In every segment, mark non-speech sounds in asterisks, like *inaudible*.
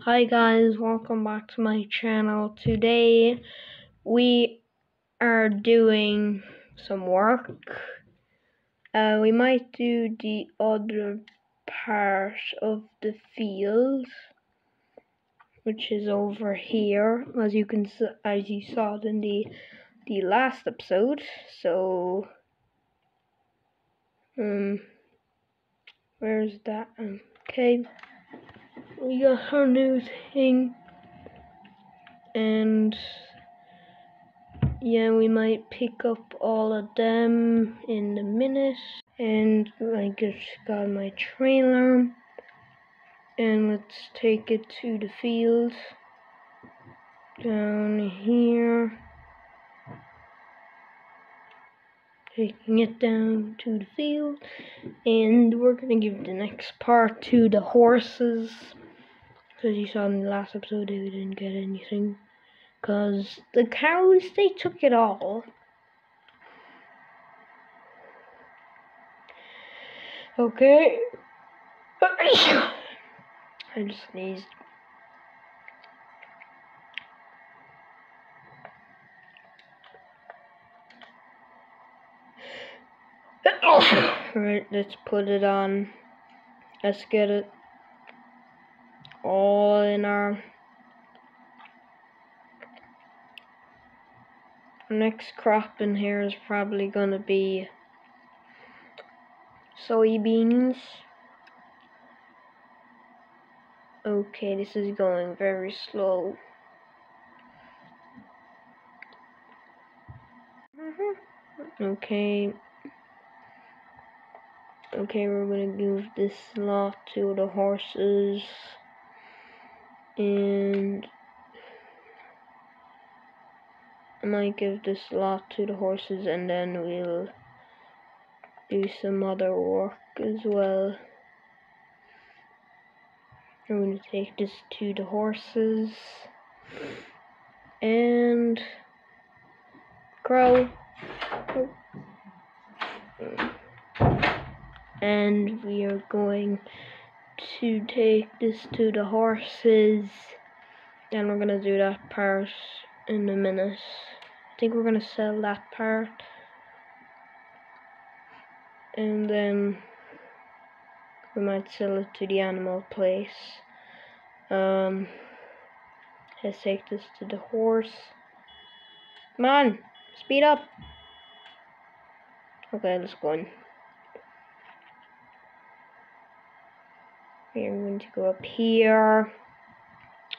Hi guys, welcome back to my channel. Today we are doing some work. Uh, we might do the other part of the field, which is over here, as you can as you saw in the the last episode. So, um, where's that? Okay we got our new thing. And yeah we might pick up all of them in a minute. And I just got my trailer. And let's take it to the field. Down here. Taking it down to the field. And we're gonna give the next part to the horses because you saw in the last episode they didn't get anything. Because the cows, they took it all. Okay. *coughs* I just sneezed. *coughs* Alright, let's put it on. Let's get it all in our next crop in here is probably gonna be soybeans. Okay this is going very slow. Mm-hmm. Okay. Okay we're gonna give this lot to the horses and I might give this lot to the horses and then we'll do some other work as well. I'm going to take this to the horses and crow and we are going to take this to the horses. Then we're gonna do that part in a minute. I think we're gonna sell that part. And then we might sell it to the animal place. Um, let's take this to the horse. Come on, speed up. Okay, let's go on. Are going to go up here.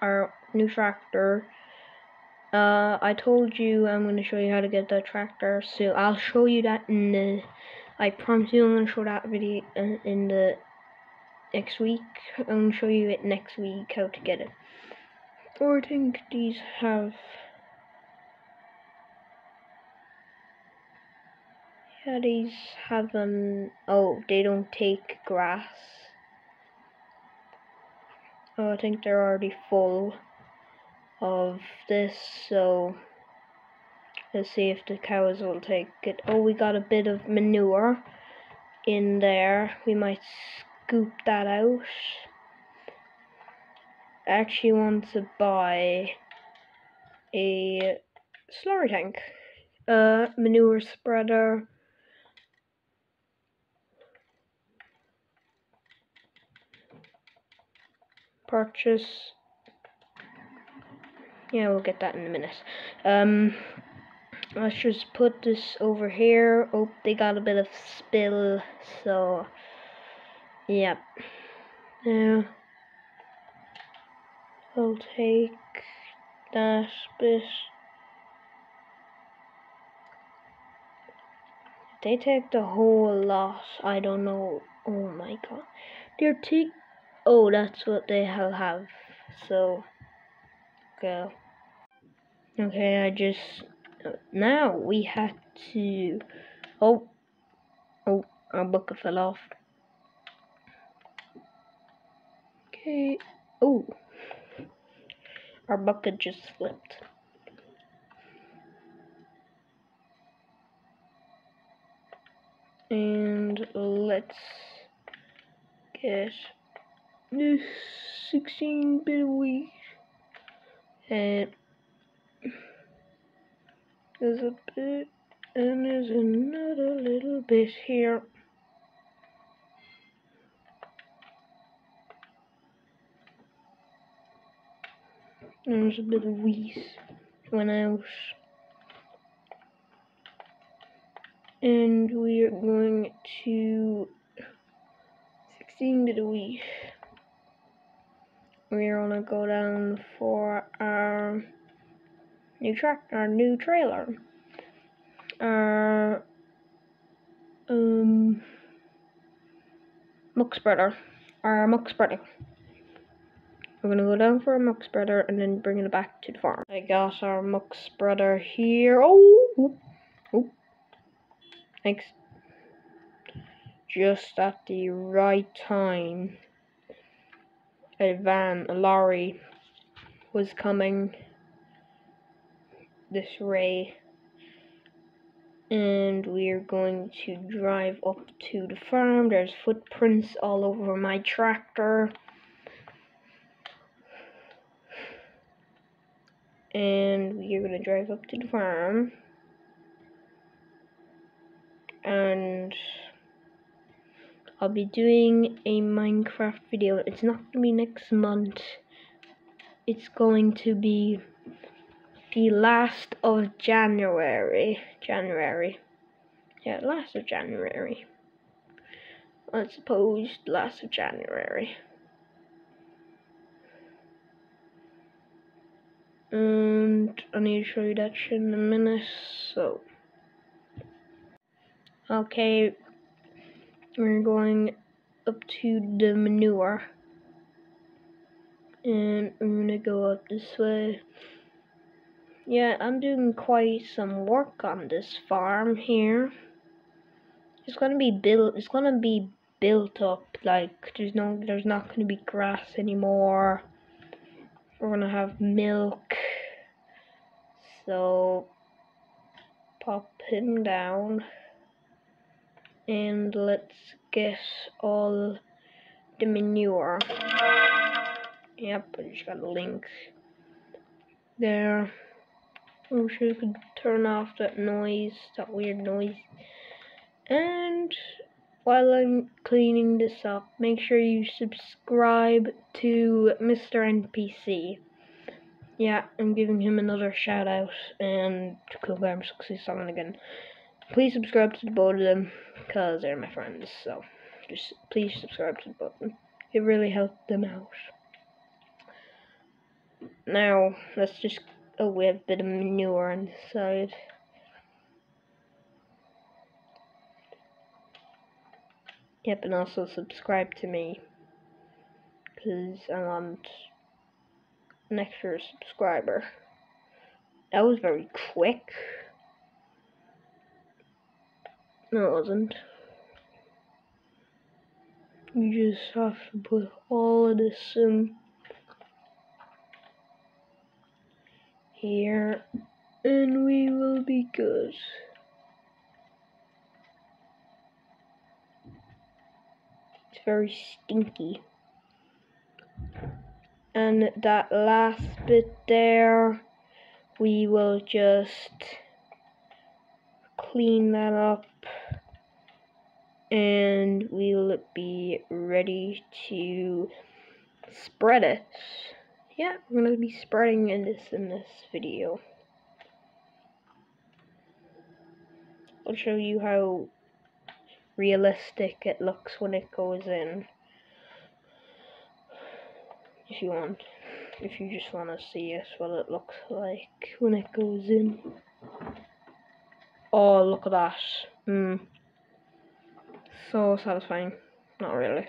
Our new tractor. Uh, I told you I'm going to show you how to get the tractor, so I'll show you that in the, I promise you I'm going to show that video in, in the next week. I'm going to show you it next week, how to get it. Or I think these have, yeah, these have, um, oh, they don't take grass. Oh, I think they're already full of this, so let's see if the cows will take it. Oh, we got a bit of manure in there. We might scoop that out. I actually want to buy a slurry tank, a manure spreader, purchase. Yeah, we'll get that in a minute. Um, let's just put this over here. Oh, they got a bit of spill, so yep. Now I'll take that bit. They take the whole lot. I don't know. Oh my god. They're taking Oh, that's what they have. So, go. Okay, I just... Now, we have to... Oh. Oh, our bucket fell off. Okay. Oh. Our bucket just flipped. And let's get this 16 bit wheat. And there's a bit, and there's another little bit here. There's a bit of wheat went out. And we are going to 16 bit of wheat. We're gonna go down for our new truck, our new trailer. Our um muck spreader. Our muck spreader. We're gonna go down for a muck spreader and then bring it back to the farm. I got our muck spreader here. Oh, oh, thanks. Just at the right time, a van, a lorry, was coming this way and we're going to drive up to the farm. There's footprints all over my tractor. and we are gonna drive up to the farm and I'll be doing a Minecraft video. It's not gonna be next month. It's going to be the last of January. January. Yeah, last of January. I suppose last of January. and I need to show you that shit in a minute so okay we're going up to the manure. And I'm gonna go up this way. Yeah I'm doing quite some work on this farm here. It's gonna be built it's gonna be built up like there's no there's not gonna be grass anymore. We're gonna have milk. So pop him down and let's get all the manure yep I just got a link there I wish I could turn off that noise that weird noise and while I'm cleaning this up, make sure you subscribe to Mr. NPC. Yeah, I'm giving him another shout out and to Cool Gamer Success on again. Please subscribe to both of them because they're my friends. So just please subscribe to the button. It really helped them out. Now let's just oh we have a bit of manure on the side. Yep, and also subscribe to me. Because I want an extra subscriber. That was very quick. No, it wasn't. You just have to put all of this in here, and we will be good. It's very stinky. And that last bit there, we will just clean that up and we'll be ready to spread it. Yeah, we're gonna be spreading in this in this video. I'll show you how realistic it looks when it goes in. If you want, if you just want to see us what it looks like when it goes in. Oh, look at that. Hmm. So satisfying. Not really.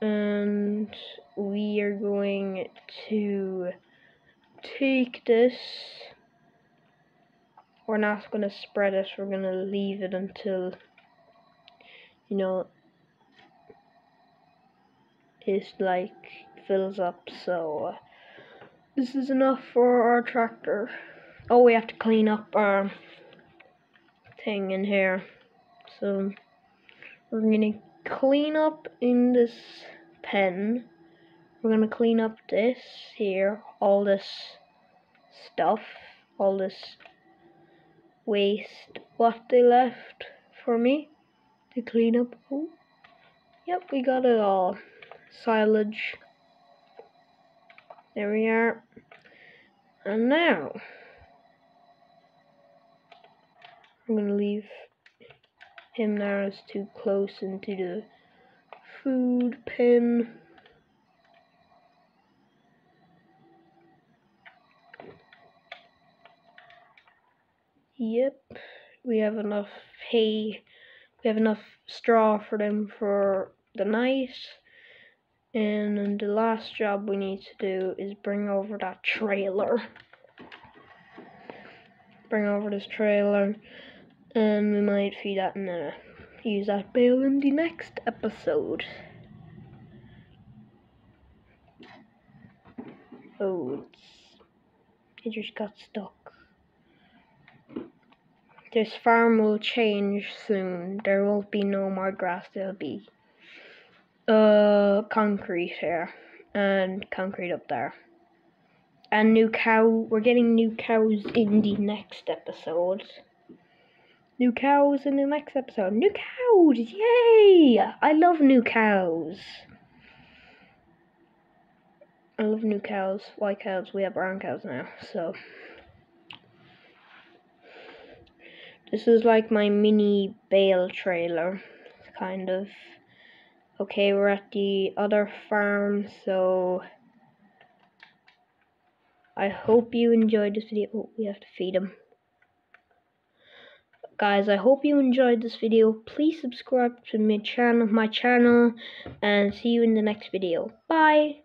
And we are going to take this. We're not going to spread it, we're going to leave it until you know it's like fills up so uh, this is enough for our tractor oh we have to clean up our thing in here so we're gonna clean up in this pen. We're gonna clean up this here, all this stuff, all this waste what they left for me to clean up. Oh, yep, we got it all. Silage. There we are. And now, I'm gonna leave him there as too close into the food pen. Yep, we have enough hay, we have enough straw for them for the night. And the last job we need to do is bring over that trailer. Bring over this trailer and we might feed that in a use that bale in the next episode. Oh, it just got stuck. This farm will change soon. There will be no more grass. There'll be uh concrete here and concrete up there. And new cow. We're getting new cows in the next episode. New cows in the next episode. New cows! Yay! I love new cows. I love new cows. White cows. We have brown cows now, so. This is like my mini bale trailer, kind of. Okay, we're at the other farm, so. I hope you enjoyed this video. Oh, we have to feed them guys i hope you enjoyed this video. Please subscribe to my channel my channel and see you in the next video. Bye